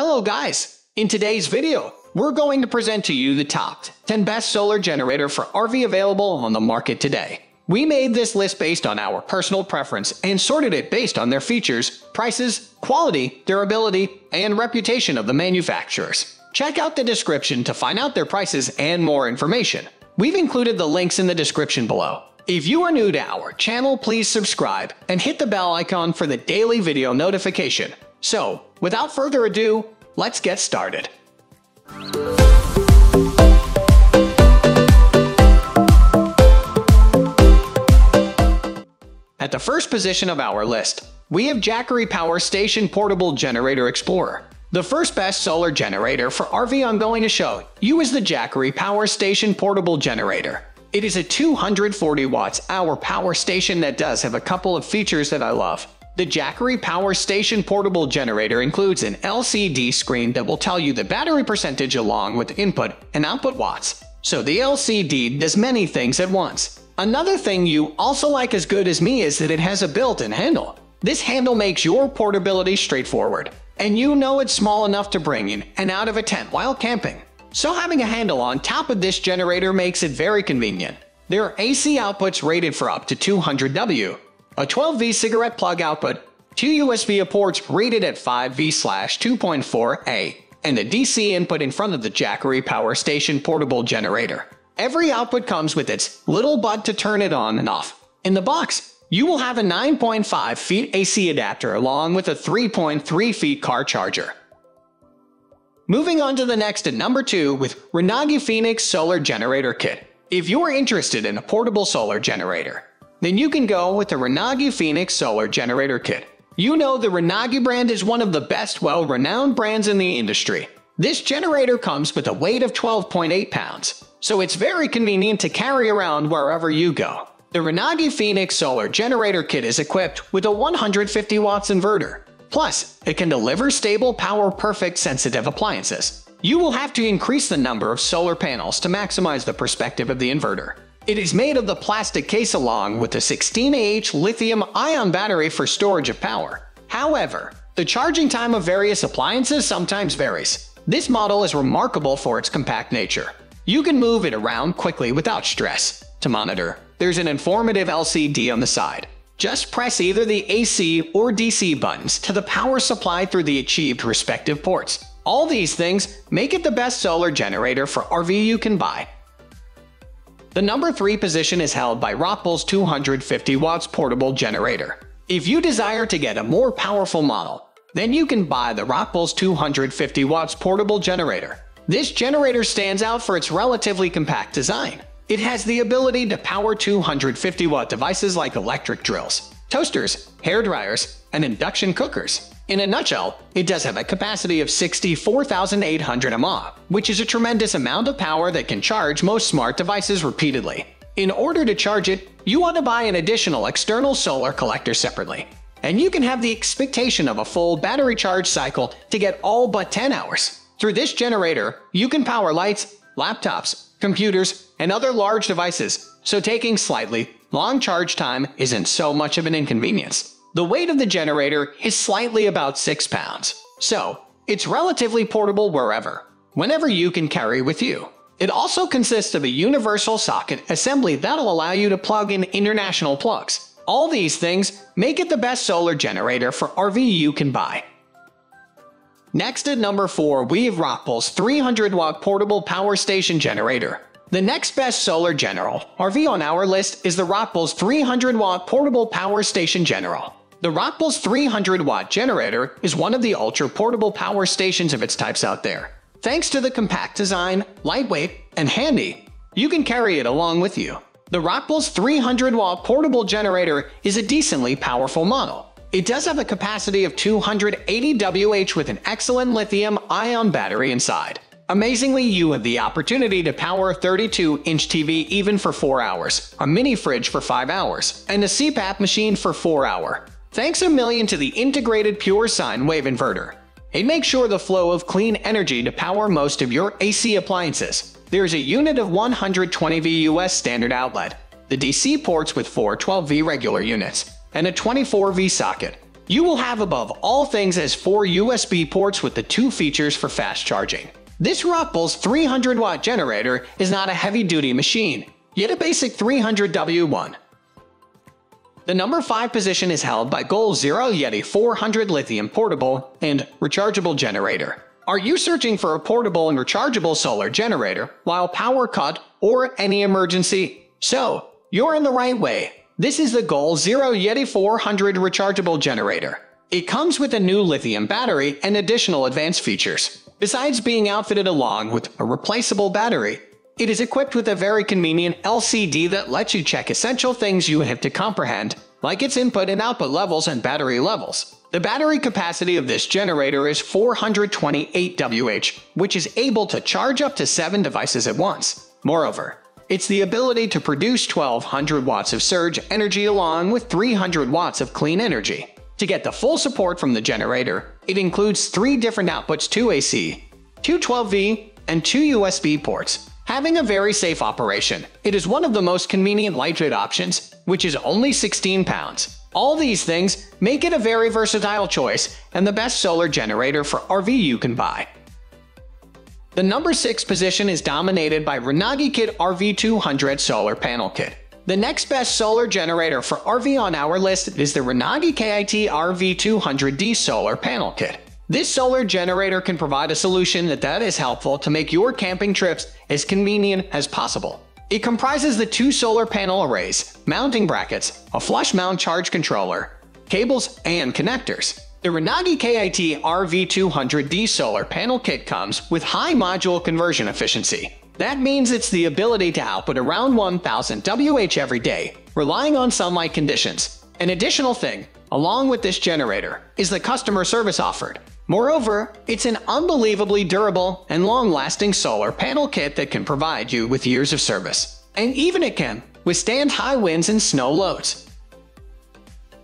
Hello guys! In today's video, we're going to present to you the top 10 best solar generator for RV available on the market today. We made this list based on our personal preference and sorted it based on their features, prices, quality, durability, and reputation of the manufacturers. Check out the description to find out their prices and more information. We've included the links in the description below. If you are new to our channel, please subscribe and hit the bell icon for the daily video notification. So, without further ado, let's get started. At the first position of our list, we have Jackery Power Station Portable Generator Explorer. The first best solar generator for RV I'm going to show you is the Jackery Power Station Portable Generator. It is a 240 watts hour power station that does have a couple of features that I love. The Jackery Power Station portable generator includes an LCD screen that will tell you the battery percentage along with input and output watts. So the LCD does many things at once. Another thing you also like as good as me is that it has a built-in handle. This handle makes your portability straightforward, and you know it's small enough to bring in and out of a tent while camping. So having a handle on top of this generator makes it very convenient. There are AC outputs rated for up to 200 W, a 12V cigarette plug output, two USB ports rated at 5V/2.4A, and a DC input in front of the Jackery Power Station portable generator. Every output comes with its little button to turn it on and off. In the box, you will have a 9.5 feet AC adapter along with a 3.3 feet car charger. Moving on to the next at number 2 with Renogy Phoenix Solar Generator Kit. If you're interested in a portable solar generator, then you can go with the Renogy Phoenix Solar Generator Kit. You know the Renogy brand is one of the best well-renowned brands in the industry. This generator comes with a weight of 12.8 pounds, so it's very convenient to carry around wherever you go. The Renogy Phoenix Solar Generator Kit is equipped with a 150 watts inverter. Plus, it can deliver stable power perfect sensitive appliances. You will have to increase the number of solar panels to maximize the perspective of the inverter. It is made of the plastic case along with a 16Ah lithium-ion battery for storage of power. However, the charging time of various appliances sometimes varies. This model is remarkable for its compact nature. You can move it around quickly without stress. To monitor, there's an informative LCD on the side. Just press either the AC or DC buttons to the power supply through the achieved respective ports. All these things make it the best solar generator for RV you can buy. The number 3 position is held by Rockpals 250 watts portable generator. If you desire to get a more powerful model, then you can buy the Rockpals 250 watts portable generator. This generator stands out for its relatively compact design. It has the ability to power 250 watt devices like electric drills, toasters, hair dryers, and induction cookers. In a nutshell, it does have a capacity of 64,800 mAh, which is a tremendous amount of power that can charge most smart devices repeatedly. In order to charge it, you want to buy an additional external solar collector separately. And you can have the expectation of a full battery charge cycle to get all but 10 hours. Through this generator, you can power lights, laptops, computers, and other large devices, so taking slightly long charge time isn't so much of an inconvenience. The weight of the generator is slightly about 6 pounds, so it's relatively portable wherever, whenever you can carry with you. It also consists of a universal socket assembly that'll allow you to plug in international plugs. All these things make it the best solar generator for RV you can buy. Next at number 4 we have Rockpals 300 watt portable power station generator. The next best solar general RV on our list is the Rockpals 300 watt portable power station general. The Rockpals 300 watt generator is one of the ultra portable power stations of its types out there. Thanks to the compact design, lightweight, and handy, you can carry it along with you. The Rockpals 300 watt portable generator is a decently powerful model. It does have a capacity of 280 Wh with an excellent lithium-ion battery inside. Amazingly, you have the opportunity to power a 32-inch TV even for 4 hours, a mini fridge for 5 hours, and a CPAP machine for 4 hour. Thanks a million to the integrated pure sine wave inverter. It makes sure the flow of clean energy to power most of your AC appliances. There is a unit of 120V US standard outlet, the DC ports with four 12V regular units, and a 24V socket. You will have above all things as four USB ports with the two features for fast charging. This Rockpals 300 watt generator is not a heavy duty machine, yet a basic 300W1. The number 5 position is held by Goal Zero Yeti 400 lithium portable and rechargeable generator. Are you searching for a portable and rechargeable solar generator while power cut or any emergency? So, you're in the right way. This is the Goal Zero Yeti 400 rechargeable generator. It comes with a new lithium battery and additional advanced features. Besides being outfitted along with a replaceable battery, it is equipped with a very convenient LCD that lets you check essential things you have to comprehend, like its input and output levels and battery levels. The battery capacity of this generator is 428 Wh, which is able to charge up to 7 devices at once. Moreover, it's the ability to produce 1200 watts of surge energy along with 300 watts of clean energy. To get the full support from the generator, it includes three different outputs to AC, two 12V, and two USB ports. Having a very safe operation, it is one of the most convenient lightweight options, which is only 16 pounds. All these things make it a very versatile choice and the best solar generator for RV you can buy. The number 6 position is dominated by Renogy Kit RV200 Solar Panel Kit. The next best solar generator for RV on our list is the Renogy KIT RV200D Solar Panel Kit. This solar generator can provide a solution that, that is helpful to make your camping trips as convenient as possible. It comprises the two solar panel arrays, mounting brackets, a flush mount charge controller, cables, and connectors. The Renogy KIT RV200D solar panel kit comes with high module conversion efficiency. That means it's the ability to output around 1000 WH every day, relying on sunlight conditions. An additional thing, along with this generator, is the customer service offered. Moreover, it's an unbelievably durable and long-lasting solar panel kit that can provide you with years of service. And even it can withstand high winds and snow loads.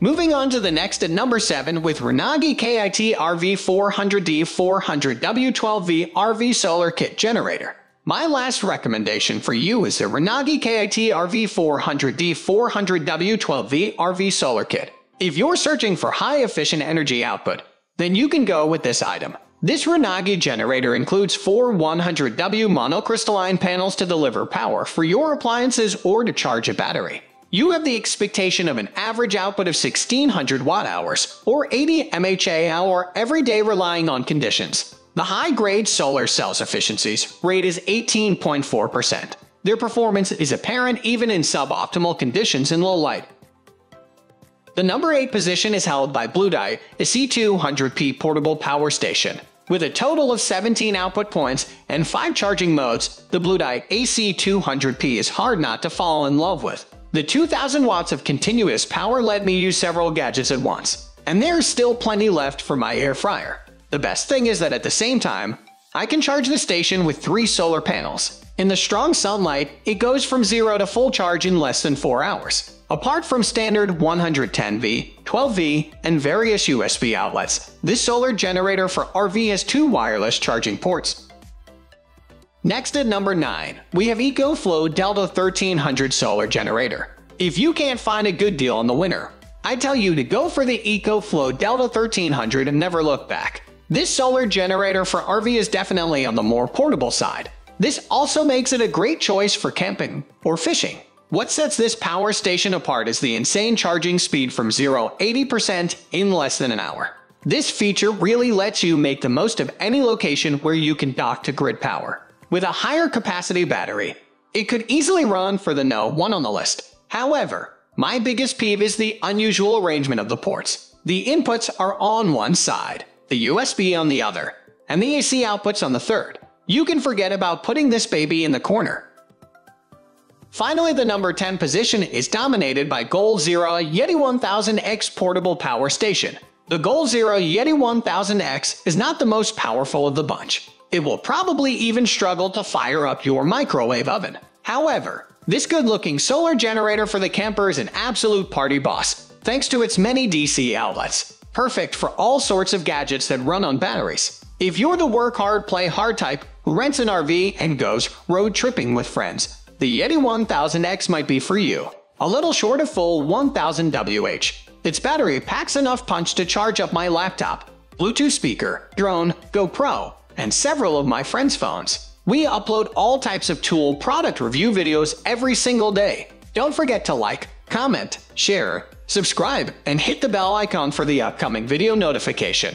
Moving on to the next at number 7 with Renogy KIT RV400D 400W12V RV Solar Kit Generator. My last recommendation for you is the Renogy KIT RV400D 400W12V RV Solar Kit. If you're searching for high efficient energy output, then you can go with this item. This Renogy generator includes four 100W monocrystalline panels to deliver power for your appliances or to charge a battery. You have the expectation of an average output of 1600 watt hours or 80 mHa hour every day relying on conditions. The high-grade solar cells efficiencies rate is 18.4%. Their performance is apparent even in suboptimal conditions in low light. The number 8 position is held by Bluetti, a C200P portable power station. With a total of 17 output points and 5 charging modes, the Bluetti AC200P is hard not to fall in love with. The 2000 watts of continuous power let me use several gadgets at once, and there's still plenty left for my air fryer. The best thing is that at the same time, I can charge the station with three solar panels. In the strong sunlight, it goes from zero to full charge in less than 4 hours. Apart from standard 110V, 12V, and various USB outlets, this solar generator for RV has two wireless charging ports. Next at number 9, we have EcoFlow Delta 1300 Solar Generator. If you can't find a good deal in the winter, I tell you to go for the EcoFlow Delta 1300 and never look back. This solar generator for RV is definitely on the more portable side. This also makes it a great choice for camping or fishing. What sets this power station apart is the insane charging speed from 0 80% in less than an hour. This feature really lets you make the most of any location where you can dock to grid power. With a higher capacity battery, it could easily run for the no one on the list. However, my biggest peeve is the unusual arrangement of the ports. The inputs are on one side, the USB on the other, and the AC outputs on the third. You can forget about putting this baby in the corner. Finally, the number 10 position is dominated by Goal Zero Yeti 1000X portable power station. The Goal Zero Yeti 1000X is not the most powerful of the bunch. It will probably even struggle to fire up your microwave oven. However, this good-looking solar generator for the camper is an absolute party boss, thanks to its many DC outlets. Perfect for all sorts of gadgets that run on batteries. If you're the work hard, play hard type who rents an RV and goes road tripping with friends, the Yeti 1000X might be for you. A little short of full 1000 WH, Its battery packs enough punch to charge up my laptop, Bluetooth speaker, drone, GoPro, and several of my friends' phones. We upload all types of tool product review videos every single day. Don't forget to like, comment, share, subscribe, and hit the bell icon for the upcoming video notification.